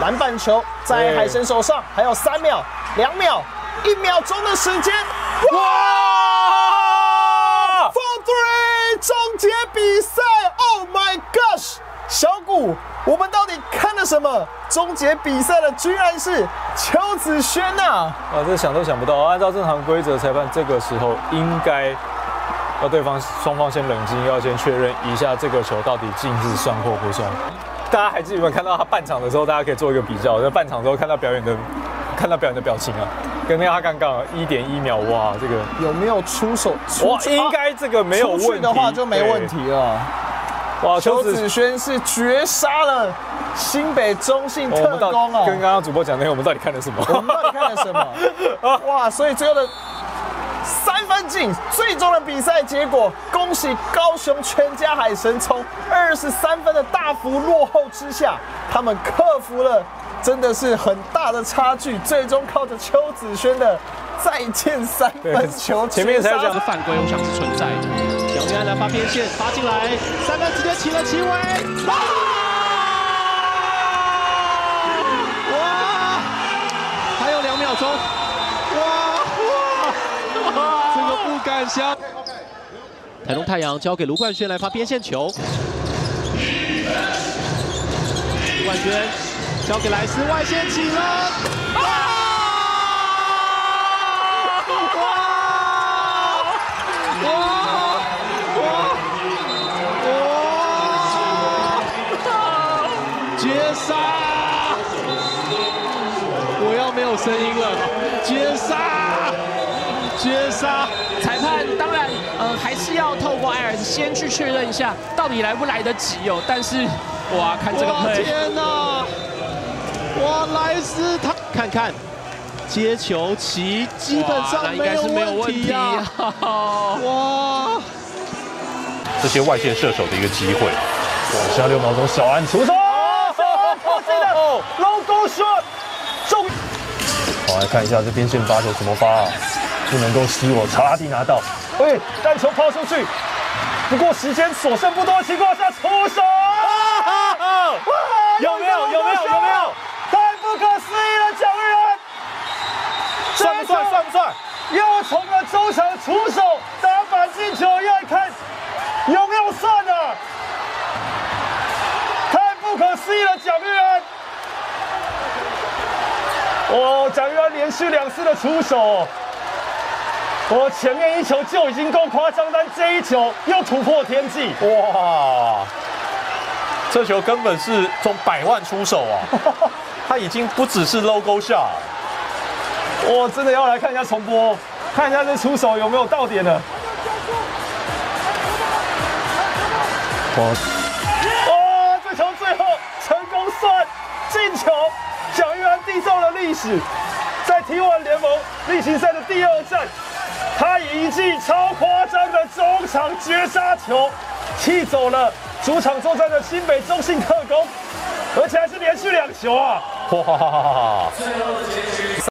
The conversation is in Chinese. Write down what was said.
篮板球在海神手上，还有三秒、两秒、一秒钟的时间。哇！Four three，终结比赛！Oh my gosh！小谷，我们到底看了什么？终结比赛的居然是邱子轩呐！啊，这想都想不到。按照正常规则，裁判这个时候应该要对方双方先冷静，要先确认一下这个球到底进是算或不算。大家还记得有没有看到他半场的时候？大家可以做一个比较，在半场的时候看到表演的，看到表演的表情啊，跟那他刚刚一点一秒，哇，这个有没有出手？哇，应该这个没有问题的话就没问题了。哇，邱子轩是绝杀了新北中信特工啊！跟刚刚主播讲那个，我们到底看了什么？我们到底看了什么？哇，所以最后的最终的比赛结果，恭喜高雄全家海神从二十三分的大幅落后之下，他们克服了真的是很大的差距，最终靠着邱子轩的再见三分球，前面才有讲的犯规，我想是存在的。蒋玉安来发边线，发进来，三分直接起了起尾，哇！哇！还有两秒钟，不敢想。台中太阳交给卢冠轩来发边线球，卢冠轩交给莱斯外线起了。哇哇哇哇哇！绝杀！我要没有声音了，绝杀！绝杀！裁判当然，呃，还是要透过艾尔先去确认一下，到底来不来得及哦。但是，哇，看这个配！天哪！哇，莱斯他看看接球棋，基本上应该是没有问题啊！哇！这些外线射手的一个机会。哇，下六秒钟，小安出手。logo shot，中！好，来看一下这边线发球怎么发啊？不能够失我，查拉蒂拿到，喂，弹球抛出去，不过时间所剩不多的情况下出手，有没有？有没有？有没有？太不可思议了，蒋玉安，算不算？算不算？又从了中场出手打反进球，要看有没有算啊？太不可思议了，蒋玉安。哦，蒋玉安连续两次的出手，我前面一球就已经够夸张，但这一球又突破天际，哇！这球根本是从百万出手啊，他已经不只是 logo shot，我真的要来看一下重播，看一下这出手有没有到点了。哇！这球最后成功算进球。蒋玉安缔造了历史，在 T1 联盟例行赛的第二战，他以一记超夸张的中场绝杀球，踢走了主场作战的新北中信特工，而且还是连续两球啊！哇！